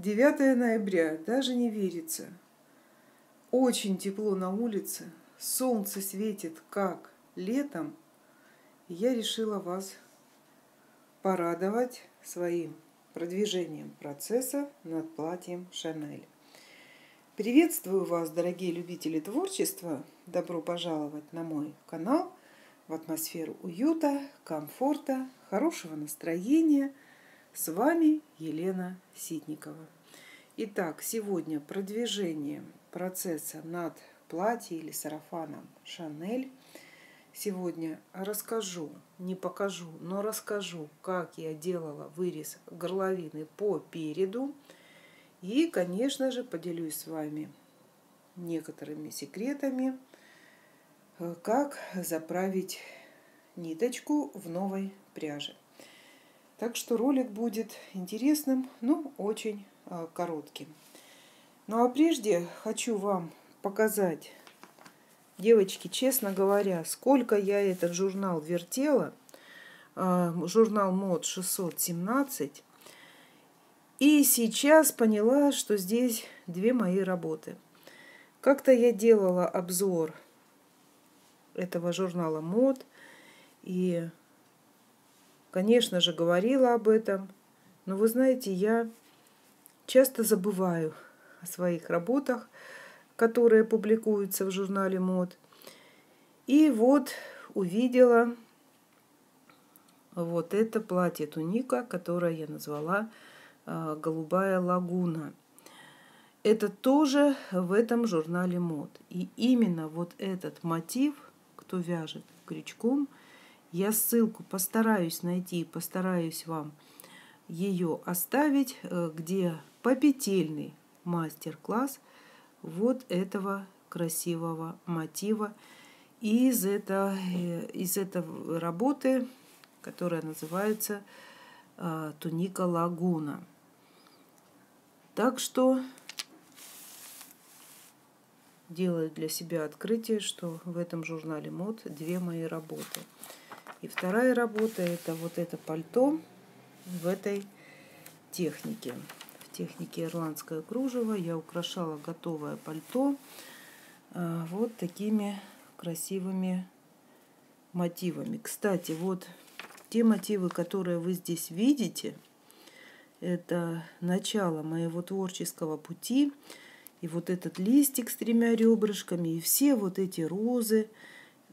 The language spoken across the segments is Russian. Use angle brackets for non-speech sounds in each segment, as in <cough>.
9 ноября, даже не верится. Очень тепло на улице, солнце светит как летом. Я решила вас порадовать своим продвижением процесса над платьем Шанель. Приветствую вас, дорогие любители творчества! Добро пожаловать на мой канал в атмосферу уюта, комфорта, хорошего настроения – с вами Елена Ситникова. Итак, сегодня продвижение процесса над платьем или сарафаном Шанель. Сегодня расскажу, не покажу, но расскажу, как я делала вырез горловины по переду. И, конечно же, поделюсь с вами некоторыми секретами, э, как заправить ниточку в новой пряже. Так что ролик будет интересным, но очень а, коротким. Ну а прежде хочу вам показать, девочки, честно говоря, сколько я этот журнал вертела. А, журнал мод 617. И сейчас поняла, что здесь две мои работы. Как-то я делала обзор этого журнала мод. И конечно же, говорила об этом. Но вы знаете, я часто забываю о своих работах, которые публикуются в журнале мод. И вот увидела вот это платье туника, которое я назвала а, «Голубая лагуна». Это тоже в этом журнале мод. И именно вот этот мотив, кто вяжет крючком – я ссылку постараюсь найти, постараюсь вам ее оставить, э, где попетельный мастер-класс вот этого красивого мотива из, это, э, из этой работы, которая называется э, «Туника лагуна». Так что делаю для себя открытие, что в этом журнале мод две мои работы – и вторая работа это вот это пальто в этой технике. В технике ирландское кружево я украшала готовое пальто а, вот такими красивыми мотивами. Кстати, вот те мотивы, которые вы здесь видите, это начало моего творческого пути. И вот этот листик с тремя ребрышками, и все вот эти розы,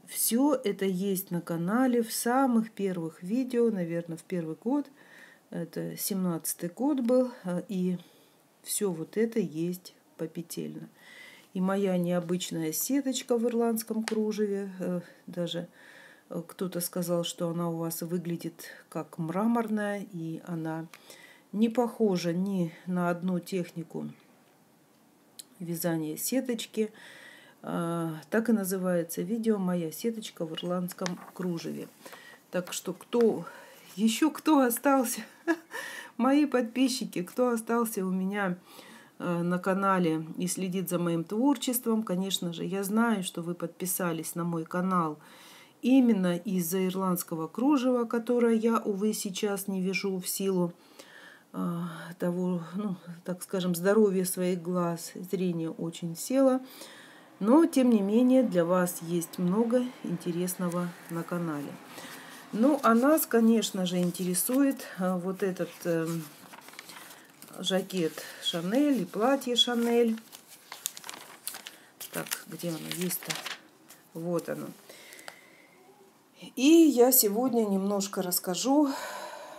все это есть на канале в самых первых видео, наверное, в первый год. Это 17-й год был, а, и все вот это есть попетельно. И моя необычная сеточка в ирландском кружеве, э, даже э, кто-то сказал, что она у вас выглядит как мраморная, и она не похожа ни на одну технику вязания сеточки. А, так и называется видео «Моя сеточка в ирландском кружеве». Так что кто еще кто остался, <laughs> мои подписчики, кто остался у меня э, на канале и следит за моим творчеством, конечно же, я знаю, что вы подписались на мой канал именно из-за ирландского кружева, которое я, увы, сейчас не вяжу в силу э, того, ну, так скажем, здоровья своих глаз, зрение очень село. Но, тем не менее, для вас есть много интересного на канале. Ну, а нас, конечно же, интересует а, вот этот э, жакет Шанель и платье Шанель. Так, где оно есть-то? Вот оно. И я сегодня немножко расскажу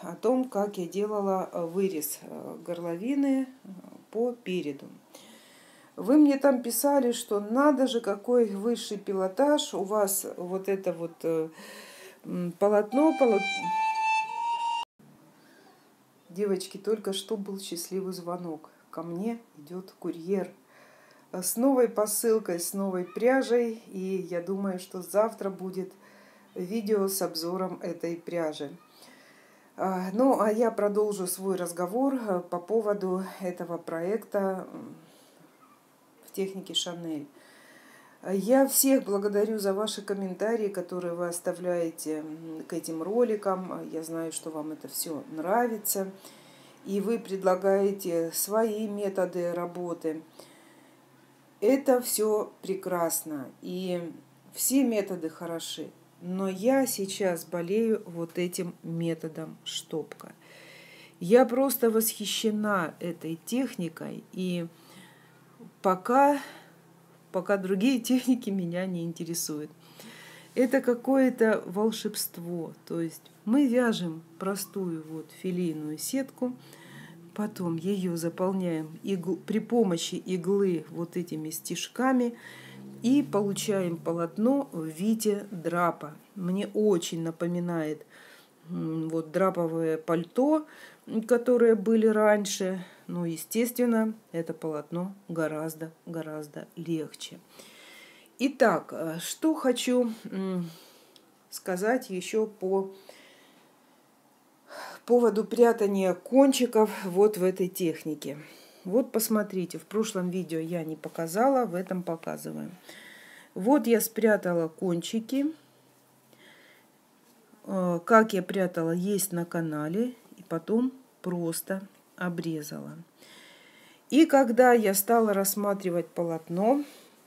о том, как я делала э, вырез э, горловины э, по переду. Вы мне там писали, что надо же, какой высший пилотаж, у вас вот это вот э, полотно, полотно. Девочки, только что был счастливый звонок. Ко мне идет курьер с новой посылкой, с новой пряжей. И я думаю, что завтра будет видео с обзором этой пряжи. А, ну, а я продолжу свой разговор э, по поводу этого проекта техники Шанель. Я всех благодарю за ваши комментарии, которые вы оставляете к этим роликам. Я знаю, что вам это все нравится. и вы предлагаете свои методы работы. Это все прекрасно, и все методы хороши. Но я сейчас болею вот этим методом штопка. Я просто восхищена этой техникой, и пока, пока другие <laughs> техники меня не интересуют. Это какое-то волшебство. То есть мы вяжем простую вот филейную сетку, потом ее заполняем игл, при помощи иглы вот этими стежками и получаем полотно в виде драпа. Мне очень напоминает вот драповое пальто, которые были раньше. Ну, естественно, это полотно гораздо-гораздо легче. Итак, э, что хочу сказать еще по поводу прятания кончиков вот в этой технике. Вот посмотрите, в прошлом видео я не показала, в этом показываем. Вот я спрятала кончики. Э, как я прятала, есть на канале. И потом просто обрезала. И когда я стала рассматривать полотно,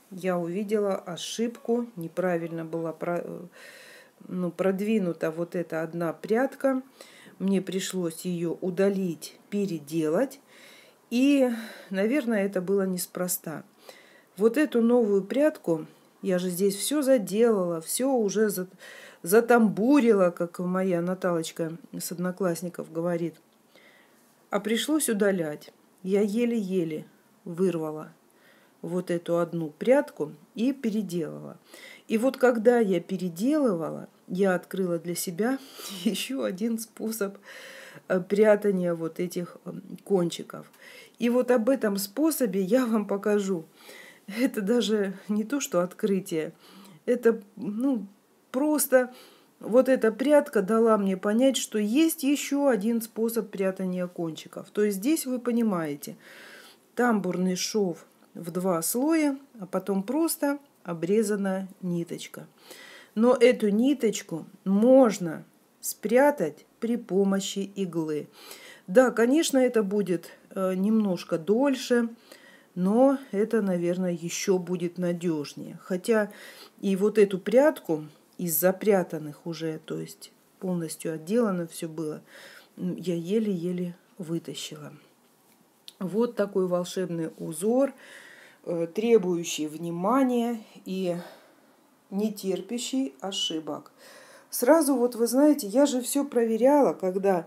я увидела ошибку, неправильно была ну, продвинута вот эта одна прядка. Мне пришлось ее удалить, переделать. И, наверное, это было неспроста. Вот эту новую прядку, я же здесь все заделала, все уже затамбурила, как моя Наталочка с одноклассников говорит. А пришлось удалять. Я еле-еле вырвала вот эту одну прядку и переделала. И вот когда я переделывала, я открыла для себя <laughs> еще один способ э, прятания вот этих эм, кончиков. И вот об этом способе я вам покажу. Это даже не то, что открытие. Это ну, просто вот эта прядка дала мне понять, что есть еще один способ прятания кончиков. То есть здесь вы понимаете, тамбурный шов в два слоя, а потом просто обрезана ниточка. Но эту ниточку можно спрятать при помощи иглы. Да, конечно, это будет э, немножко дольше, но это, наверное, еще будет надежнее. Хотя и вот эту прядку из запрятанных уже, то есть полностью отделано все было, я еле-еле вытащила. Вот такой волшебный узор, э, требующий внимания и не терпящий ошибок. Сразу вот вы знаете, я же все проверяла, когда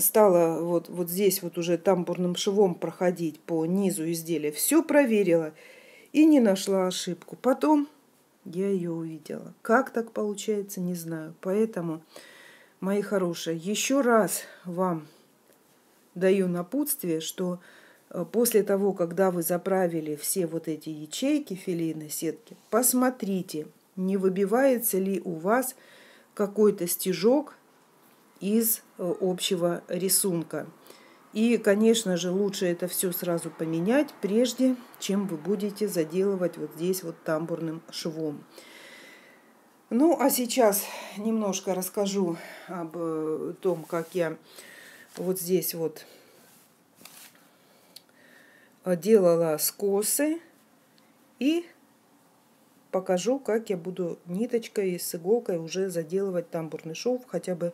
стала вот, вот здесь вот уже тамбурным швом проходить по низу изделия. Все проверила и не нашла ошибку. Потом я ее увидела. Как так получается, не знаю. Поэтому, мои хорошие, еще раз вам даю напутствие, что э, после того, когда вы заправили все вот эти ячейки филейной сетки, посмотрите, не выбивается ли у вас какой-то стежок из э, общего рисунка. И, конечно же, лучше это все сразу поменять, прежде чем вы будете заделывать вот здесь вот тамбурным швом. Ну, а сейчас немножко расскажу об э, том, как я вот здесь вот делала скосы и покажу, как я буду ниточкой с иголкой уже заделывать тамбурный шов, хотя бы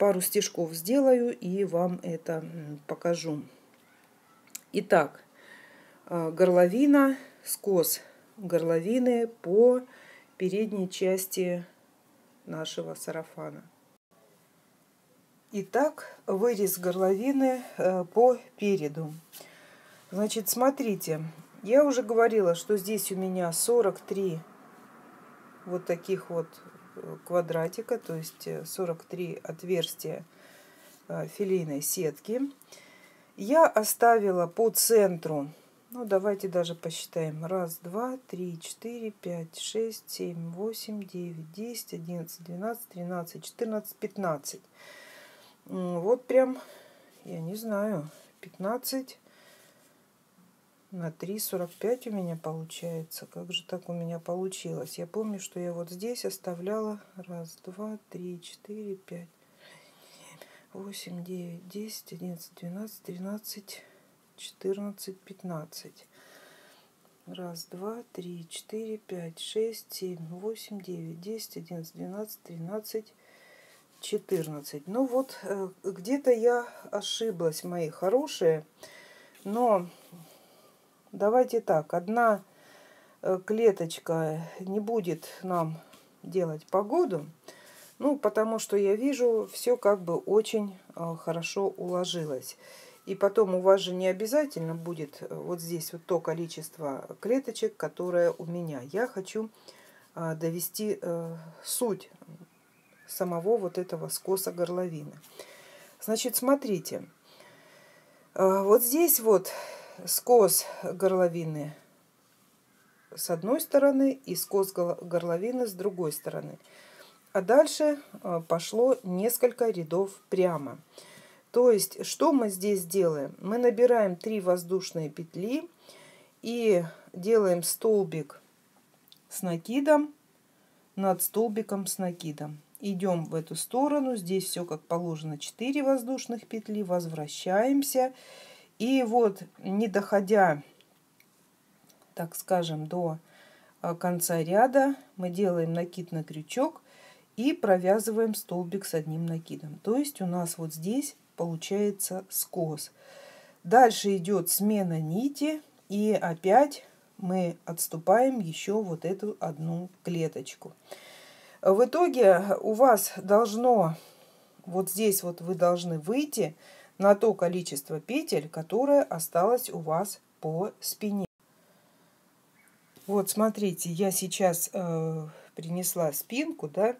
пару стежков сделаю и вам это покажу. Итак, э, горловина, скос горловины по передней части нашего сарафана. Итак, вырез горловины э, по переду. Значит, смотрите, я уже говорила, что здесь у меня 43 вот таких вот квадратика, то есть 43 отверстия э, филейной сетки. Я оставила по центру, ну давайте даже посчитаем, раз, два, три, четыре, пять, шесть, семь, восемь, девять, десять, одиннадцать, двенадцать, тринадцать, четырнадцать, пятнадцать. Вот прям, я не знаю, 15 на 3,45 у меня получается. Как же так у меня получилось? Я помню, что я вот здесь оставляла раз, два, три, четыре, пять. 8, 9, 10, 11, 12, 13, 14, 15. Раз, два, три, четыре, пять, шесть, семь, восемь, девять, десять, одиннадцать, двенадцать, тринадцать, четырнадцать. Ну вот, э, где-то я ошиблась, мои хорошие. Но давайте так, одна э, клеточка не будет нам делать погоду. Ну, потому что я вижу, все как бы очень э, хорошо уложилось. И потом у вас же не обязательно будет э, вот здесь вот то количество клеточек, которое у меня. Я хочу довести суть самого вот этого скоса горловины. Значит, смотрите. Вот здесь вот скос горловины с одной стороны и скос горловины с другой стороны. А дальше пошло несколько рядов прямо. То есть, что мы здесь делаем? Мы набираем 3 воздушные петли и делаем столбик с накидом над столбиком с накидом. Идем в эту сторону, здесь все как положено 4 воздушных петли, возвращаемся. И вот, не доходя, так скажем, до а, конца ряда, мы делаем накид на крючок и провязываем столбик с одним накидом. То есть у нас вот здесь получается скос. Дальше идет смена нити. И опять мы отступаем еще вот эту одну клеточку. В итоге у вас должно, вот здесь вот вы должны выйти на то количество петель, которое осталось у вас по спине. Вот смотрите, я сейчас э, принесла спинку, да,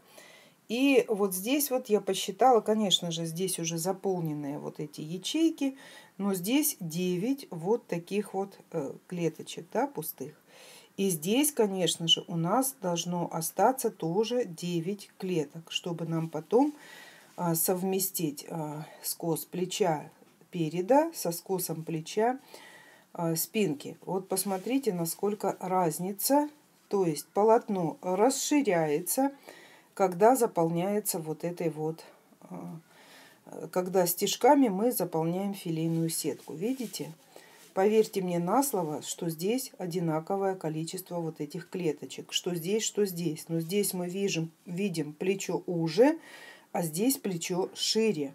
и вот здесь вот я посчитала, конечно же, здесь уже заполненные вот эти ячейки, но здесь 9 вот таких вот э, клеточек, да, пустых. И здесь, конечно же, у нас должно остаться тоже 9 клеток, чтобы нам потом совместить а, скос плеча переда со скосом плеча а, спинки. Вот посмотрите, насколько разница. То есть полотно расширяется, когда заполняется вот этой вот, а, когда стежками мы заполняем филейную сетку. Видите? Поверьте мне на слово, что здесь одинаковое количество вот этих клеточек. Что здесь, что здесь. Но здесь мы видим, видим плечо уже, а здесь плечо шире.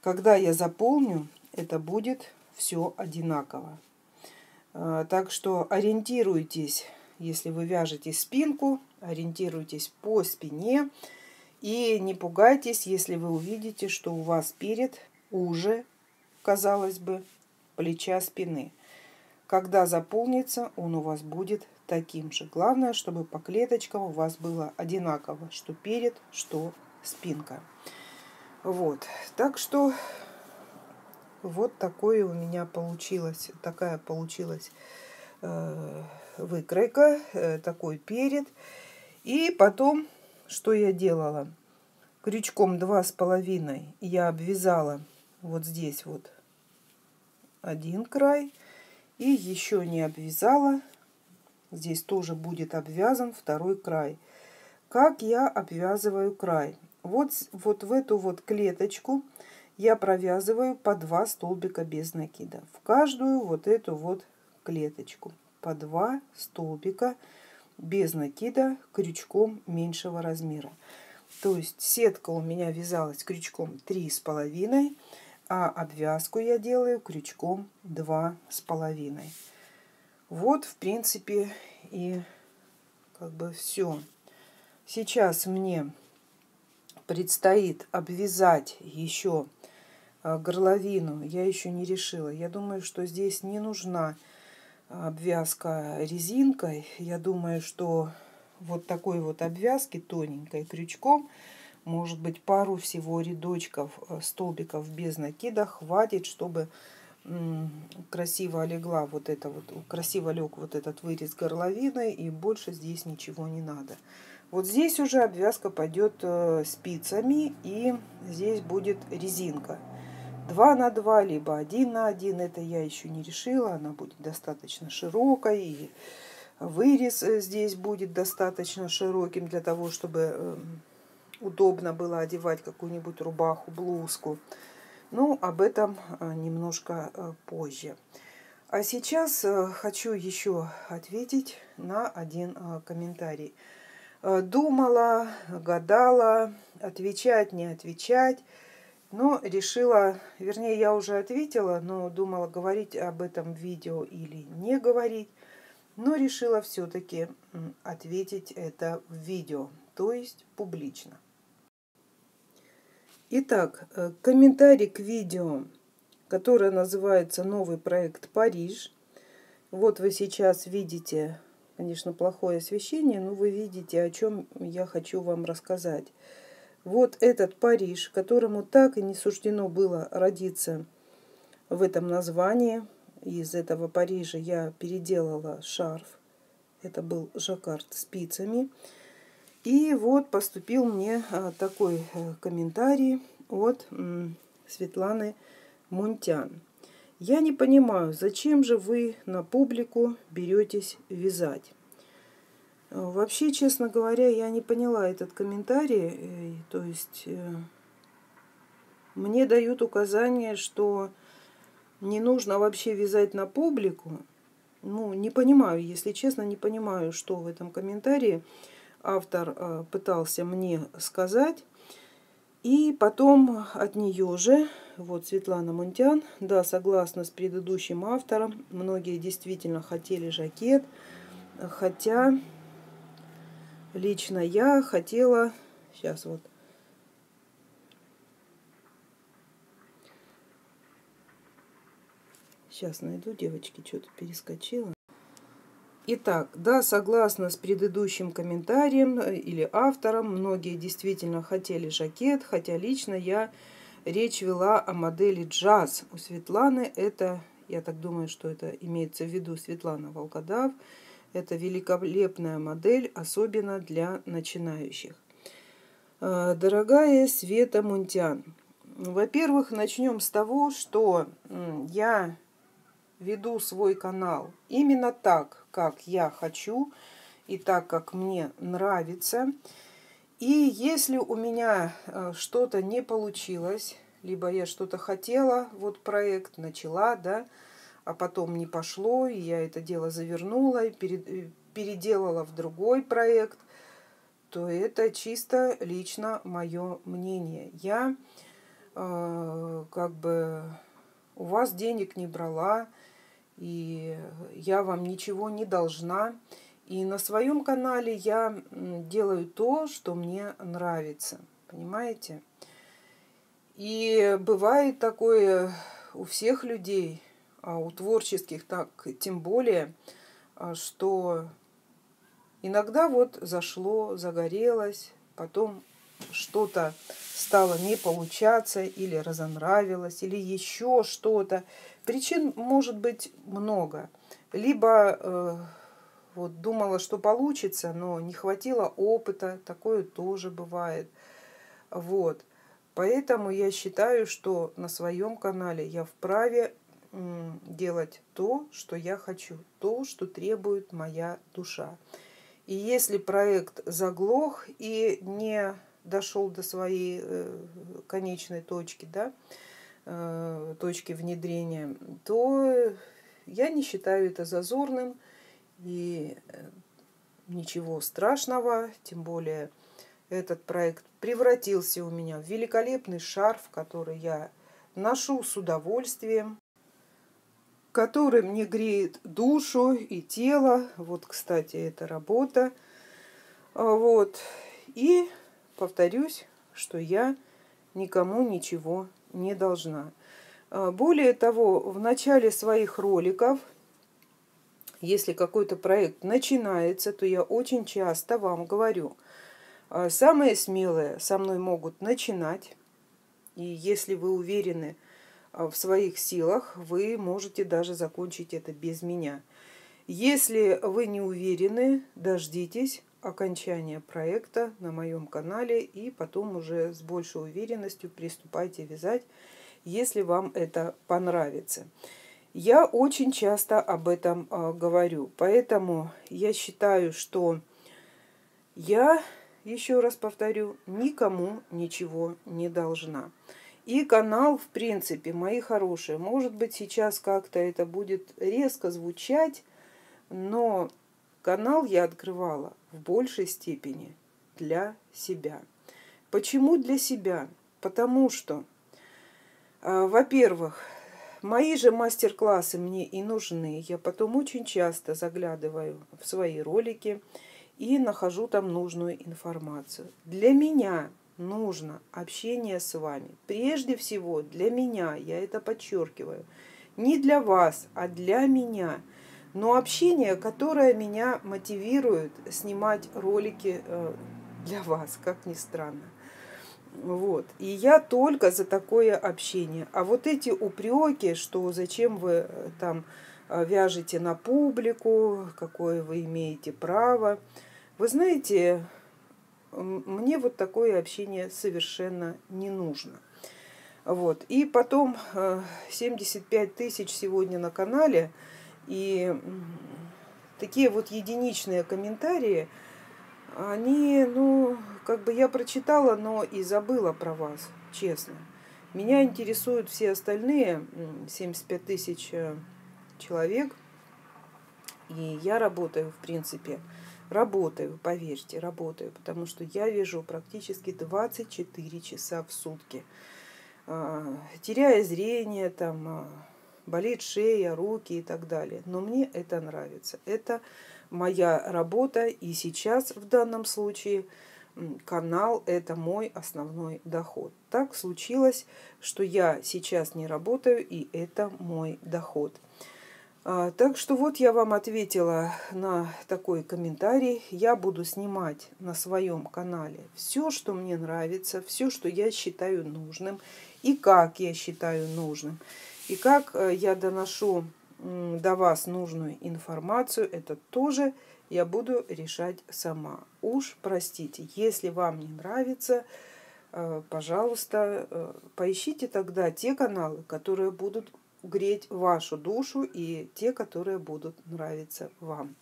Когда я заполню, это будет все одинаково. А, так что ориентируйтесь если вы вяжете спинку, ориентируйтесь по спине. И не пугайтесь, если вы увидите, что у вас перед уже, казалось бы, плеча спины. Когда заполнится, он у вас будет таким же. Главное, чтобы по клеточкам у вас было одинаково, что перед, что спинка. Вот, так что вот такое у меня получилось, такая получилась э, выкройка, э, такой перед. И потом, что я делала? Крючком два с половиной я обвязала вот здесь вот один край. И еще не обвязала. Здесь тоже будет обвязан второй край. Как я обвязываю край? Вот, вот в эту вот клеточку я провязываю по два столбика без накида. В каждую вот эту вот клеточку по 2 столбика без накида крючком меньшего размера. То есть сетка у меня вязалась крючком три с половиной, а обвязку я делаю крючком два с половиной. Вот, в принципе, и как бы все. Сейчас мне предстоит обвязать еще а, горловину. Я еще не решила. Я думаю, что здесь не нужна обвязка резинкой. Я думаю, что вот такой вот обвязки тоненькой крючком, может быть пару всего рядочков э, столбиков без накида хватит, чтобы красиво легла вот это вот, красиво лег вот этот вырез горловины и больше здесь ничего не надо. Вот здесь уже обвязка пойдет э, спицами и здесь будет резинка. 2 на 2, либо 1 на 1. Это я еще не решила. Она будет достаточно широкой. И вырез э, здесь будет достаточно широким для того, чтобы эм, удобно было одевать какую-нибудь рубаху, блузку. Ну, об этом немножко позже. А сейчас хочу еще ответить на один комментарий. Думала, гадала, отвечать, не отвечать. Но решила, вернее, я уже ответила, но думала, говорить об этом видео или не говорить. Но решила все-таки ответить это в видео, то есть публично. Итак, э, комментарий к видео, которое называется «Новый проект Париж». Вот вы сейчас видите, конечно, плохое освещение, но вы видите, о чем я хочу вам рассказать вот этот Париж, которому так и не суждено было родиться в этом названии. Из этого Парижа я переделала шарф. Это был жаккард спицами. И вот поступил мне а, такой э, комментарий от Светланы Мунтян. Я не понимаю, зачем же вы на публику беретесь вязать? Вообще, честно говоря, я не поняла этот комментарий. Э, то есть э, мне дают указание, что не нужно вообще вязать на публику. Ну, не понимаю, если честно, не понимаю, что в этом комментарии автор э, пытался мне сказать. И потом от нее же, вот Светлана Мунтян, да, согласна с предыдущим автором, многие действительно хотели жакет, хотя лично я хотела... Сейчас вот. Сейчас найду, девочки, что-то перескочила. Итак, да, согласно с предыдущим комментарием э, или автором, многие действительно хотели жакет, хотя лично я речь вела о модели джаз. У Светланы это, я так думаю, что это имеется в виду Светлана Волкодав, это великолепная модель, особенно для начинающих. Э, дорогая Света Мунтян, во-первых, начнем с того, что я веду свой канал именно так, как я хочу и так, как мне нравится. И если у меня э, что-то не получилось, либо я что-то хотела, вот проект начала, да, а потом не пошло, и я это дело завернула и э, переделала в другой проект, то это чисто лично мое мнение. Я э, как бы у вас денег не брала, и я вам ничего не должна. И на своем канале я делаю то, что мне нравится. Понимаете? И бывает такое у всех людей, а у творческих так тем более, а, что иногда вот зашло, загорелось, потом что-то стало не получаться или разонравилось, или еще что-то. Причин может быть много. Либо э, вот думала, что получится, но не хватило опыта, такое тоже бывает. Вот. Поэтому я считаю, что на своем канале я вправе делать то, что я хочу, то, что требует моя душа. И если проект заглох и не дошел до своей э, конечной точки, да, э, точки внедрения, то я не считаю это зазорным и э, ничего страшного, тем более этот проект превратился у меня в великолепный шарф, который я ношу с удовольствием который мне греет душу и тело. Вот, кстати, эта работа. А, вот. И повторюсь, что я никому ничего не должна. А, более того, в начале своих роликов, если какой-то проект начинается, то я очень часто вам говорю, а, самые смелые со мной могут начинать. И если вы уверены, а, в своих силах, вы можете даже закончить это без меня. Если вы не уверены, дождитесь окончания проекта на моем канале и потом уже с большей уверенностью приступайте вязать, если вам это понравится. Я очень часто об этом э, говорю, поэтому я считаю, что я еще раз повторю, никому ничего не должна. И канал, в принципе, мои хорошие, может быть, сейчас как-то это будет резко звучать, но канал я открывала в большей степени для себя. Почему для себя? Потому что, э, во-первых, мои же мастер-классы мне и нужны. Я потом очень часто заглядываю в свои ролики и нахожу там нужную информацию. Для меня нужно общение с вами. Прежде всего для меня, я это подчеркиваю. Не для вас, а для меня. Но общение, которое меня мотивирует снимать ролики э, для вас, как ни странно. Вот. И я только за такое общение. А вот эти упреки, что зачем вы э, там э, вяжете на публику, какое вы имеете право. Вы знаете, мне вот такое общение совершенно не нужно. Вот. И потом 75 э, тысяч сегодня на канале. И такие вот единичные комментарии, они, ну, как бы я прочитала, но и забыла про вас, честно. Меня интересуют все остальные 75 тысяч э, человек. И я работаю, в принципе, Работаю, поверьте, работаю, потому что я вижу практически 24 часа в сутки. А, теряя зрение, там, а, болит шея, руки и так далее. Но мне это нравится. Это моя работа, и сейчас в данном случае канал – это мой основной доход. Так случилось, что я сейчас не работаю, и это мой доход. А, так что вот я вам ответила на такой комментарий. Я буду снимать на своем канале все, что мне нравится, все, что я считаю нужным и как я считаю нужным. И как э, я доношу до вас нужную информацию, это тоже я буду решать сама. Уж простите, если вам не нравится, э, пожалуйста, э, поищите тогда те каналы, которые будут греть вашу душу и те, которые будут нравиться вам.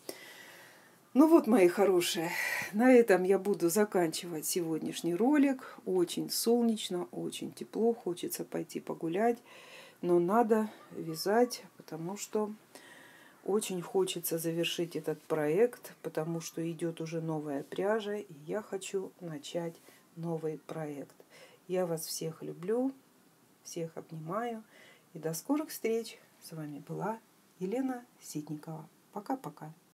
Ну вот, мои хорошие, на этом я буду заканчивать сегодняшний ролик. Очень солнечно, очень тепло, хочется пойти погулять, но надо вязать, потому что очень хочется завершить этот проект, потому что идет уже новая пряжа, и я хочу начать новый проект. Я вас всех люблю, всех обнимаю. И до скорых встреч. С вами была Елена Ситникова. Пока-пока.